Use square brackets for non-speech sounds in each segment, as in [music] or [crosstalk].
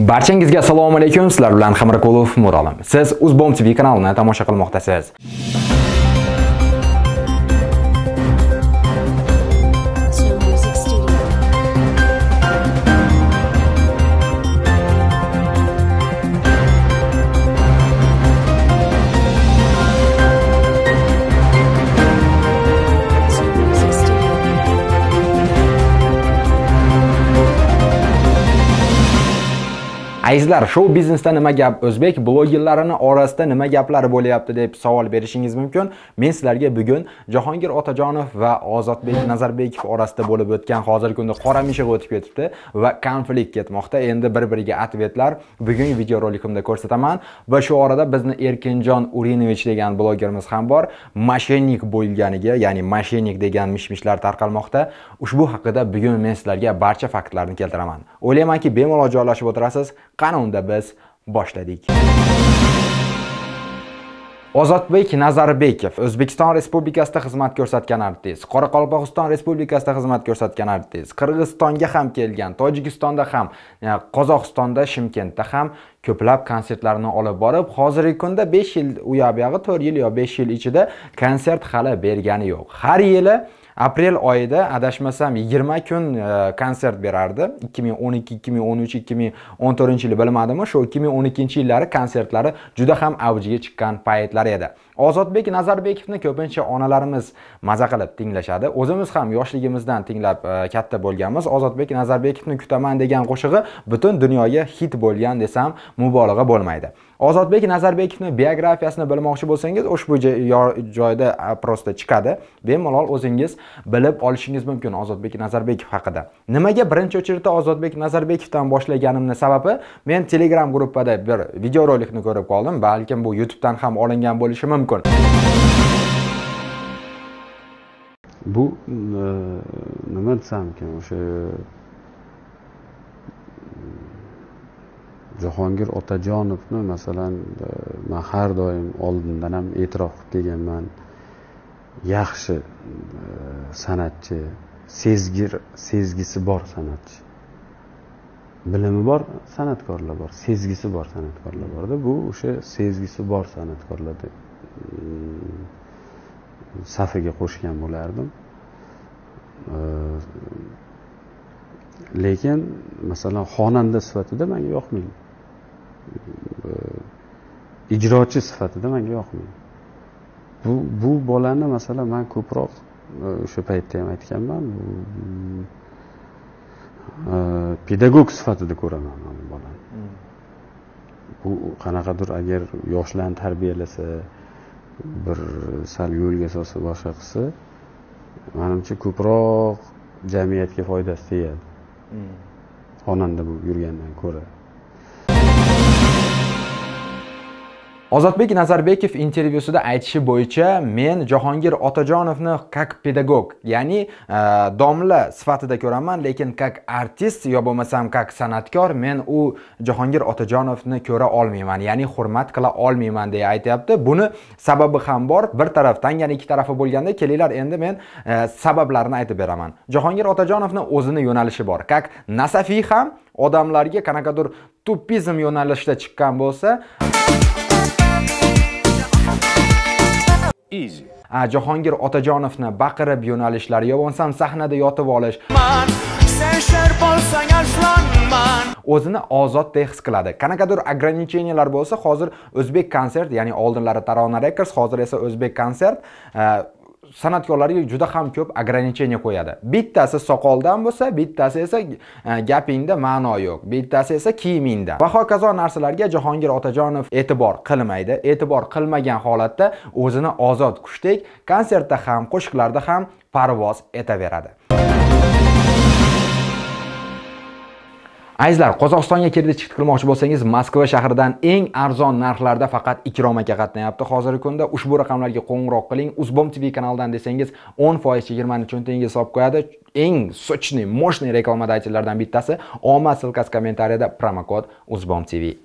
Barchangizga assalomu alaykum. Sizlar bilan Xamrakulov Murolim. Siz Uzbom TV kanalini tomosha qilmoqdasiz. Azizlar, shou biznesda nima gap? O'zbek blogerlarini orasida nima gaplar bo'lyapti deb savol berishingiz mumkin. Men sizlarga bugun Jahongir Otajonov va Ozodbek Nazarbekov orasida bo'lib o'tgan hozirgi kunda qora mishiq o'tib ketibdi va konflikt ketmoqda. Endi bir-biriga atvetlar bugungi videorolikimda ko'rsataman va shu orada bizni Erkinjon Urinovich degan blogerimiz ham bor. Mashennik bo'lganiga, ya'ni mashennik degan mishmishlar tarqalmoqda. Ushbu haqida bugun men sizlarga barcha faktlarni keltiraman. O'ylaymanki, bemalol joylashib o'tirasiz. Qani unda biz boshladik. Ozodbek Nazarbekov O'zbekiston Respublikasida xizmat ko'rsatgan artist, Qoraqalpog'iston Respublikasida xizmat ko'rsatgan artist, Qirg'izistonga ham kelgan, Tojikistonda ham, Qozog'istonda, Shimkentda ham ko'plab konsertlarni olib borib, hozirgi kunda 5 yil u yoq bu yog'i 4 yil yo 5 yil ichida konsert hali bergani yo'q. Har yili aprel oyida adashmasam 20 kun e, konsert berardi. 2012 2013 2014 yili bilmadimmi shu 2012 yillari konsertlari juda ham avjiga chiqqan paytlar edi. Ozodbek nazarbekovni ko'pincha onalarimiz maza qilib tinglashadi. O'zimiz ham yoshligimizdan tinglab e, katta bo'lganmiz. Ozodbek nazarbekovni kutaman degan qo'shig'i butun dunyoga hit bo'lgan desam mubolag'a bo'lmaydi. Ozodbek nazarbekovni biografiyasini bilmoqchi bo'lsangiz ushbu joyda просто chiqadi. Bemalol o'zingiz bilib olishingiz mumkin ozodbek nazarbekov haqida. Nimaga birinchi очередda ozodbek nazarbekovdan boshlaganimni sababi? Men telegram gruppada bir videorolikni ko'rib qoldim. Balkim bu youtubedan ham olingan bo'lishi mumkin. Bu nima desam ekan o'sha jahongir otajonovni masalan e, man har doim oldindan ham e'tirof qilib kelganman yaxshi e, san'atchi sezgir sezgisi bor san'atchi. Bilimi bor san'atkorlar bor. Sezgisi bor san'atkorlar borda. Bu o'sha sezgisi bor san'atkorlar mm, safiga qo'shgan bo'lardim. Lekin masalan xonanda sifatida menga yoqmaydi. Ijrochi sifatida menga yoqmaydi. Bu bu bolani masalan man ko'proq e, o'sha paytda ham aytganman e, pedagog sifatida ko'raman man bu bolani. Bu qanaqadir agar yoshlarni tarbiyalasa bir sal yo'lga solsa boshqa qilsa manimcha ko'proq jamiyatga foydasi tegadi xonanda bo'lib yurgandan ko'ra ozodbek nazarbekov intervyusida aytishi bo'yicha men jahongir otajonovni как pedagog ya'ni e, domla sifatida ko'raman lekin как artist yo bo'lmasam как san'atkor men u jahongir otajonovni ko'ra olmayman ya'ni hurmat qila olmayman deya aytyapti. Buni sababi ham bor. Bir tarafdan yana ikki tarafi bo'lganda kelinglar endi men e, sabablarini aytib beraman. Jahongir otajonovni o'zini yo'nalishi bor. Как nasafiy ham odamlarga qanaqadir tupizm yo'nalishida chiqqan bo'lsa Easy. A, Jahongir Otajonovni baqirib yo'nalishlari yo bo'lmasam sahnada yotib olish. Man sen sher bo'lsang arslonman. O'zini ozoddek his qiladi. Qanaqadir ограничениялар bo'lsa hozir o'zbek konsert ya'ni oldinlari tarona records hozir esa o'zbek konsert san'atkorlarga juda ham ko'p ограничение qo'yadi. Bittasi soqoldan bo'lsa bittasi esa e, gapingda ma'no yo'q. Bittasi esa kiyimingda. Va hokazo narsalarga jahongir otajonov e'tibor qilmaydi. E'tibor qilmagan holatda o'zini ozod kushdek konsertda ham qo'shiqlarda ham parvoz etaveradi. Azizlar, Qozog'istonga kirdi chiqdi qilmoqchi bo'lsangiz, Moskva shahridan eng arzon narxlarda faqat Ikrom aka qatnayapti. Hozirgi kunda ushbu raqamlarga qo'ng'iroq qiling. Uzbom TV kanalidan desangiz 10% chegirmani cho'ntagingizga hisob qo'yadi. Eng sochniy, moshni reklamadatellardan bittasi. Omad silkasi kommentariyada promokod Uzbom TV.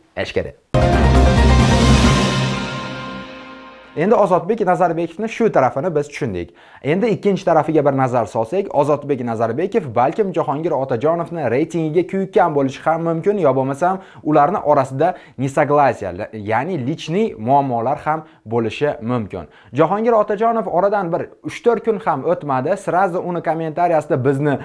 Endi ozodbek nazarbekovni shu tarafini biz tushundik. Endi ikkinchi tarafiga bir nazar solsak ozodbek nazarbekov balkim jahongir otajonovni reytingiga kuyikkan bo'lishi ham mumkin yo bo'lmasam ularni orasida nesoglasiya ya'ni lichniy muammolar ham bo'lishi mumkin. Jahongir otajonov oradan bir 3-4 kun ham o'tmadi. Сразу uni kommentariyasida bizni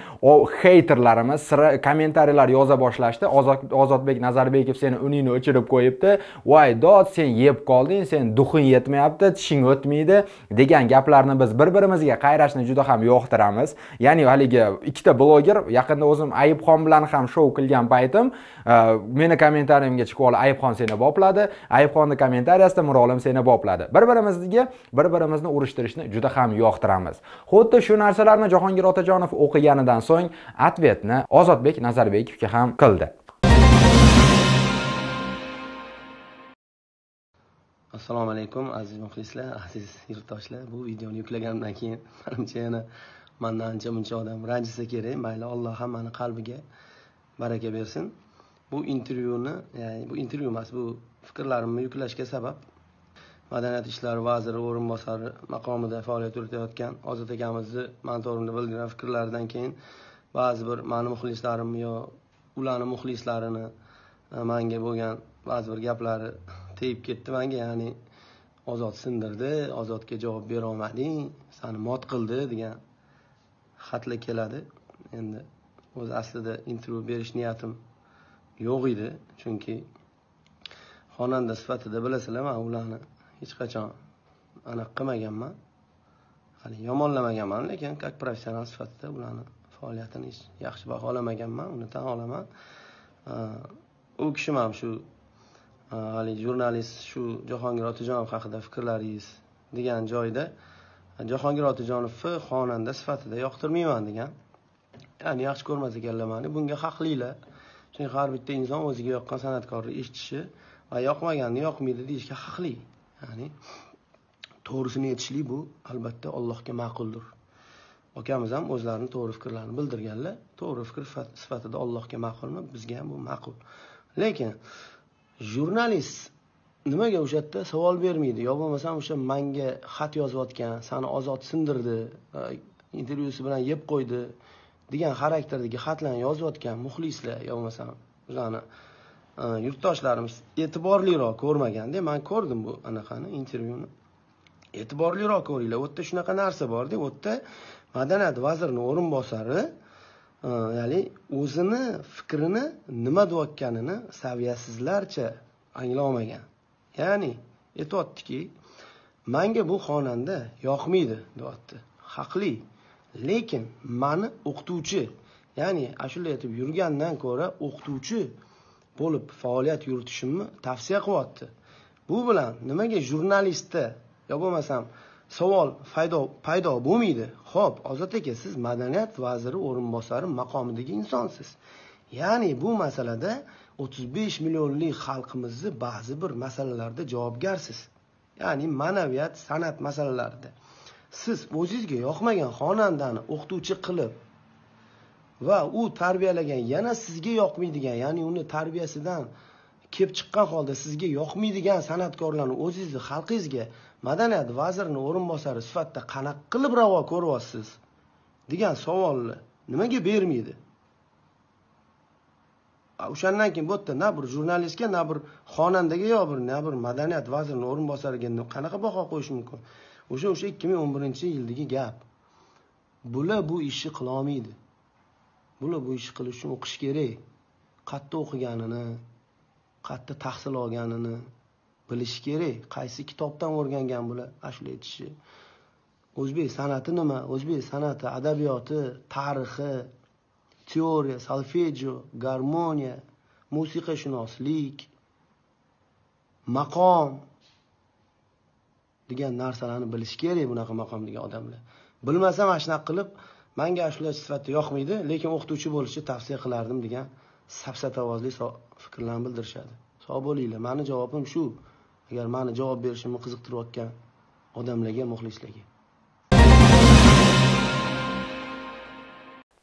heyterlarimiz kommentariylar kommentariyalar yoza boshlashdi. Ozodbek nazarbekov seni uningni o'chirib qo'yibdi. Voy dod sen yeb qolding sen duxing yetmayapti. Tishing o'tmaydi degan gaplarni biz bir birimizga qayrashni juda ham yoqtiramiz. Ya'ni haligi ikkita bloger yaqinda o'zim ayibxon bilan ham shou qilgan paytim e, meni kommentariyimga chiqib olib ayibxon seni bopladi. Ayibxonni kommentariyasida mirolim seni bopladi. Bir birimizga bir birimizni urishtirishni juda ham yoqtiramiz. Xuddi shu narsalarni jahongir otajonov o'qiganidan so'ng ответni ozodbek nazarbekovga ham qildi. Assalomu alaykum aziz muxlislar [laughs] aziz yurtdoshlar. Bu videoni yuklaganimdan keyin manimcha yana mandan ancha muncha odam ranjisa kerak. Mayli alloh hammani qalbiga baraka bersin. Bu intervyuni ya'ni bu intervyu emas bu fikrlarimni yuklashga sabab madaniyat ishlari vaziri o'rinbosari maqomida faoliyat yuritayotgan ozod akamizni man bildirgan fikrlaridan keyin ba'zi bir mani muxlislarim yo ularni muxlislarini e, manga bo'lgan ba'zi bir gaplari tegib ketdi manga ya'ni ozod sindirdi ozodga javob berolmading sani mot qildi degan xatlar keladi. Endi o'zi aslida intervyu berish niyatim yo'q edi chunki xonanda sifatida bilasizlar man ularni hech qachon anaqa qilmaganman hali yomonlamaganman lekin как professional sifatida ularni faoliyatini hech yaxshi baholamaganman uni tan olaman. U kishi ham shu haligi jurnalist shu jahongir otajonov haqida fikrlaringiz? degan joyda jahongir otajonovni xonanda sifatida yoqtirmayman degan. Ya'ni yaxshi ko'rmas ekanlar mani bunga haqlilar chunki har bitta inson o'ziga yoqqan san'atkorni eshitishi va yoqmaganni yoqmaydi deyishga haqli. Ya'ni to'g'risini aytishlik bu albatta allohga ma'quldir. Akamiz ham o'zlarini to'g'ri fikrlarini bildirganlar to'g'ri fikr sifatida allohga ma'qulmi? Bizga ham bu ma'qul. Lekin jurnalist nimaga o'sha yerda savol bermaydi? Yo bo'lmasam o'sha manga xat yozayotgan sani ozod sindirdi e, intervyusi bilan yeb qo'ydi degan xarakterdagi xatlarni yozayotgan muxlislar yo bo'lmasam ularni e, yurtdoshlarimiz e'tiborliroq ko'rmaganda man ko'rdim bu anaqani intervyuni. E'tiborliroq ko'ringlar. U yerda shunaqa narsa borda u yerda madaniyat vazirining o'rinbosari Э, ya'ni o'zini fikrini nima deyotganini saviyasizlarcha anglolmagan ya'ni aytyaptiki manga bu xonanda yoqmaydi deyapti. Haqli. Lekin mani o'qituvchi ya'ni ashula aytib yurgandan ko'ra o'qituvchi bo'lib faoliyat yuritishimni tavsiya qilyapti. Bu bilan nimaga jurnalistda yo bo'lmasam savol paydo paydo bo'lmaydi. Ho'p ozod aka siz madaniyat vaziri o'rinbosari maqomidagi insonsiz. Ya'ni bu masalada 35 millionlik xalqimizni ba'zi bir masalalarda javobgarsiz. Ya'ni ma'naviyat san'at masalalarida. Siz o'zingizga yoqmagan xonandani o'qituvchi qilib va u tarbiyalagan yana sizga yoqmaydigan ya'ni uni tarbiyasidan kelib chiqqan holda sizga yoqmaydigan san'atkorlarni o'zingizni xalqingizga madaniyat vazirini o'rinbosari sifatida qanaqa qilib ravo ko'ryapsiz? degan savolni nimaga bermaydi? O'shandan keyin bu yerda na bir jurnalistga na bir xonandaga yo bir na bir madaniyat vazirini o'rinbosariga qanaqa baho qo'yish mumkin? O'sha o'sha ikki ming o'n birinchi yildagi gap. Bular bu ishni qilolmaydi. Bular bu ishni qilish uchun o'qish kerak. Qayerda o'qiganini qayerda tahsil olganini bilish kerak. Qaysi kitobdan o'rgangan bular ashula aytishni o'zbek san'ati nima? O'zbek san'ati adabiyoti tarixi teoriya solfejo garmoniya musiqashunoslik maqom degan narsalarni bilish kerak bunaqa degan odamlar. Bilmasa mana shunaqa qilib manga ashula sifatida yoqmaydi lekin o'qituvchi bo'lishni tavsiya qilardim degan safsatavozli ovozli fikrlarni bildirishadi. Sog' bo'linglar. Mani javobim shu. Agar mani javob berishimni qiziqtirayotgan odamlarga muxlislarga.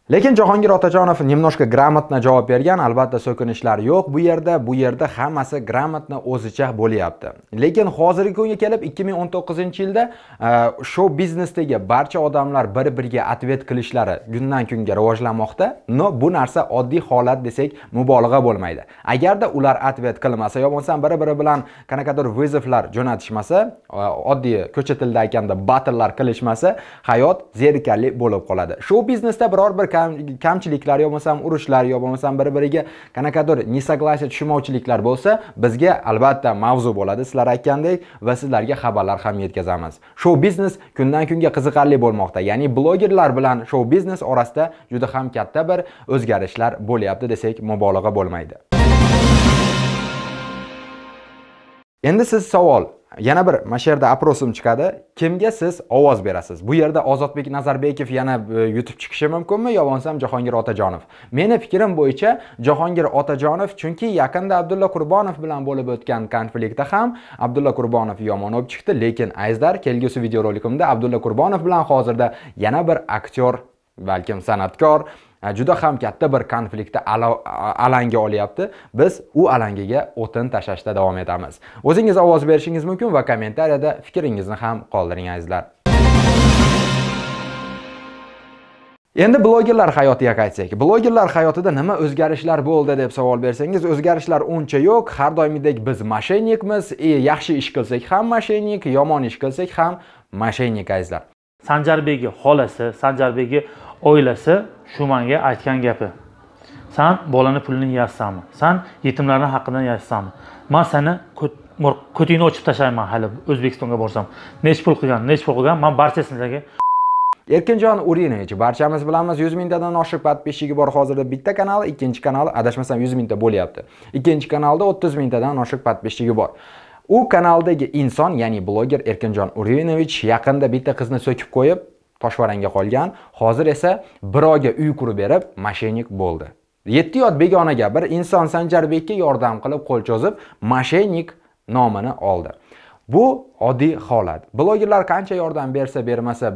Lekin jahongir otajonov немножко грамотно javob bergan? Albatta so'kinishlar yo'q bu yerda. Bu yerda hammasi грамотно o'zicha bo'lyapti. Lekin hozirgi kunga kelib 2019 yilda e, shou biznesdagi barcha odamlar bir biriga ответ qilishlari kundan kunga rivojlanmoqda. No bu narsa oddiy holat desak mubolag'a bo'lmaydi. Agarda ular ответ qilmasa yo bo'lmasam bir biri bilan qanaqadir vызовlar jo'natishmasa e, oddiy ko'cha tilida aytganda battlelar qilishmasa hayot zerikarli bo'lib qoladi. Shou biznesda biror bir kamchiliklar yo bo'lmasam urushlar yo bo'lmasam bir biriga qanaqadir nesoglasiya tushunmovchiliklar bo'lsa bizga albatta mavzu bo'ladi. Sizlar aytgandek va sizlarga xabarlar ham yetkazamiz. Shou biznes kundan kunga qiziqarli bo'lmoqda. Ya'ni blogerlar bilan shou biznes orasida juda ham katta bir o'zgarishlar bo'lyapti desak mubolag'a bo'lmaydi. Endi siz savol. Yana bir mana shu yerda опросim chiqadi. Kimga siz ovoz berasiz? Bu yerda ozodbek nazarbekov yana e, yutib chiqishi mumkinmi? Yo bo'lmasam jahongir otajonov. Meni fikrim bo'yicha jahongir otajonov chunki yaqinda abdulla qurbonov bilan bo'lib o'tgan konfliktda ham abdulla qurbonov yomon bo'lib chiqdi. Lekin azizlar kelgusi videorolikimda abdulla qurbonov bilan hozirda yana bir aktyor balkim san'atkor juda ham katta bir konfliktda alanga olyapti. Biz u alangaga o'tin tashlashda davom etamiz. O'zingiz ovoz berishingiz mumkin va kommentariyada fikringizni ham qoldiring azizlar endi blogerlar hayotiga qaytsak. Blogerlar hayotida nima o'zgarishlar bo'ldi deb savol bersangiz o'zgarishlar uncha yo'q. Har doimgidek biz moshennikmiz и e, yaxshi ish qilsak ham moshennik yomon ish qilsak ham moshennik azizlar. Sanjarbekni xolasi sanjarbekni oilasi shu manga aytgan gapi. San bolani pulini yeyapsanmi san yetimlarni haqqidan yeyapsanmi man seni ko'tingni ochib tashlayman hali o'zbekistonga borsam. Nechi pul qilgan nechi pul qilgan? Man sizlarga. erkinjon urinovich barchamiz bilamiz 100 mingtadan oshiq подписчиги bor hozirda bitta kanal ikkinchi kanali adashmasam 100 mingta bo'lyapti. Ikkinchi kanalda 30 mingtadan oshiq подписчиги bor. U kanaldagi inson ya'ni bloger erkinjon urinovich yaqinda bitta qizni so'kib qo'yib toshvaranga qolgan. Hozir esa birovga uy qurib berib moshennik bo'ldi. Yetti yot begonaga bir inson sanjarbekka yordam qilib qo'l cho'zib moshennik nomini oldi. Bu oddiy holat. Blogerlar qancha yordam bersa bermasa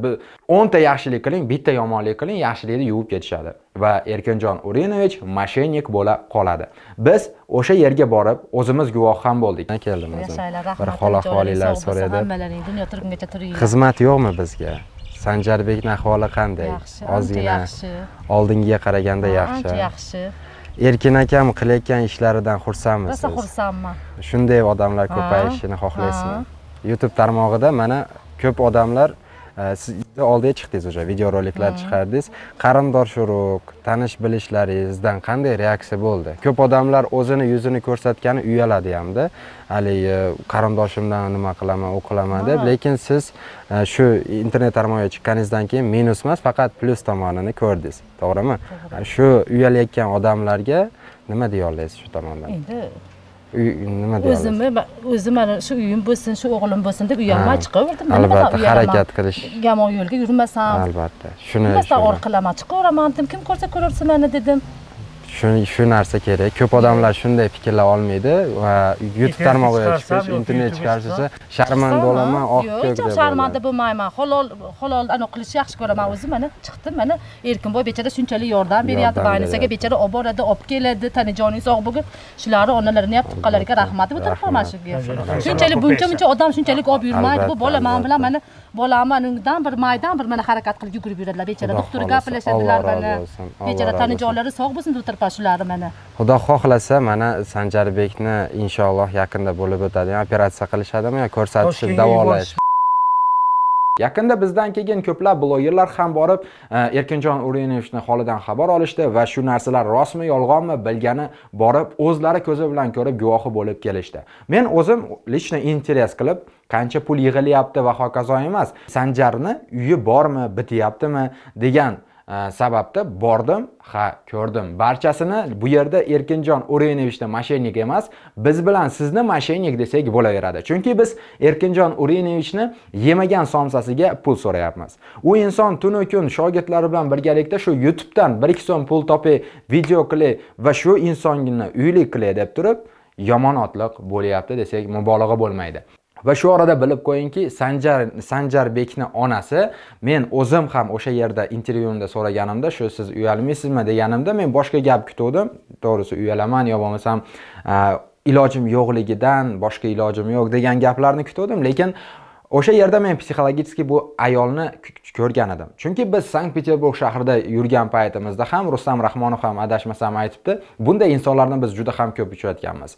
o'nta yaxshilik qiling bitta yomonlik qiling yaxshilikni yuvib ketishadi. Va erkinjon urinovich moshennik bo'la qoladi. Biz o'sha yerga borib o'zimiz guvoh ham bo'ldik. Keldim o'zim bir hol ahvolinglar so'radi hammalaring dunyo turgungacha turinglar. Xizmat yo'qmi bizga? Sanjarbekni ahvoli qanday? Yaxshi ancha ozgina. yaxshi. Oldingiga qaraganda ancha yaxshi. yaxshi erkin akam qilayotgan ishlaridan rosa xursandmisiz xursandman shunday odamlar ko'payishini xohlaysizmi? Youtube tarmog'ida mana ko'p odamlar siz oldiga chiqdingiz уже videoroliklar chiqardingiz. Qarindosh urug' tanish bilishlaringizdan qanday reaksiya bo'ldi? Ko'p odamlar o'zini yuzini ko'rsatgani uyaladi hamda. Haligi qarindoshimdan nima qilaman u qilaman deb. Lekin siz e, shu internet tarmog'iga chiqqaningizdan keyin minus emas faqat plyus tomonini ko'rdingiz. To'g'rimi? Shu uyalayotgan odamlarga nima deya olasiz shu tomondan? Endi nima deya olasiz o'zimni o'zim mana shu uyim bo'lsin shu o'g'lim bo'lsin deb uyalmay chiqaverdim. Albatta, harakat qilish. yomon yo'lga yurmasam. Albatta shuni orqalaman chiqaveraman dedim. Kim ko'rsa ko'rarsa mani dedim shu shu narsa kerak. Ko'p odamlar shunday fikrlay olmaydi va youtube tarmog'iga chiqish internet chiqarish esa sharmanda bo'laman oq yo'q ko'k deb sharmanda o'ylaydi. bo'lmayman. Halol halol anaqa qilishni yaxshi ko'raman o'zim mana chiqdim mana erkinboy bechora shunchalik yordam beryapti больницаga bechora olib boradi olib keladi tanijoning sog' bo'lgin shularni onalarini ham tuqqanlariga rahmat. Deb o'tiribman shu shunchalik buncha buncha odam shunchalik olib yurmaydi. Bu bola man bilan mana bolamni anidan bir maydan bir mana harakat qilib yugurib yuradilar. Bechora doktor gaplashadilar mana. bechora tanijonlari sog' bo'lsin o'tiribman shularni mana. Xudo xohlasa mana sanjarbekni inshaalloh yaqinda bo'lib o'tadi. Operatsiya qilishadimi yo ko'rsatishib davolash yaqinda bizdan keyin ko'plab blogerlar ham borib e, erkinjon o'rinovichni holidan xabar olishdi va shu narsalar rostmi yolg'onmi bilgani borib o'zlari ko'zi bilan ko'rib guvohi bo'lib kelishdi. Men o'zim лично interes qilib qancha pul yig'ilyapti va hokazo emas sanjarni uyi bormi bityaptimi degan Э, sababda bordim ha ko'rdim. Barchasini bu yerda erkinjon urenovichni moshennik emas biz bilan sizni moshennik desak bo'laveradi. Chunki biz erkinjon urenovichni yemagan somsasiga pul so'rayapmiz. U inson tunu kun shogirdlari bilan birgalikda shu youtubedan bir ikki so'm pul topay video qilay va shu insonni uylik qilay deb turib yomon otliq bo'lyapti desak mubolag'a bo'lmaydi. Va shu orada bilib qo'yingki sanjar sanjarbekni onasi men o'zim ham o'sha yerda intervyuimda so'raganimda shu siz uyalmaysizmi deganimda men boshqa gap kutuvdim. To'g'risi uyalaman yo bo'lmasam ilojim yo'qligidan boshqa ilojim yo'q degan gaplarni kutuvdim. Lekin o'sha yerda men psixologически bu ayolni ko'rgan edim. Chunki biz sankt peterburg shahrida yurgan paytimizda ham rustam rahmonov ham adashmasam aytibdi bunday insonlarni biz juda ham ko'p uchratganmiz.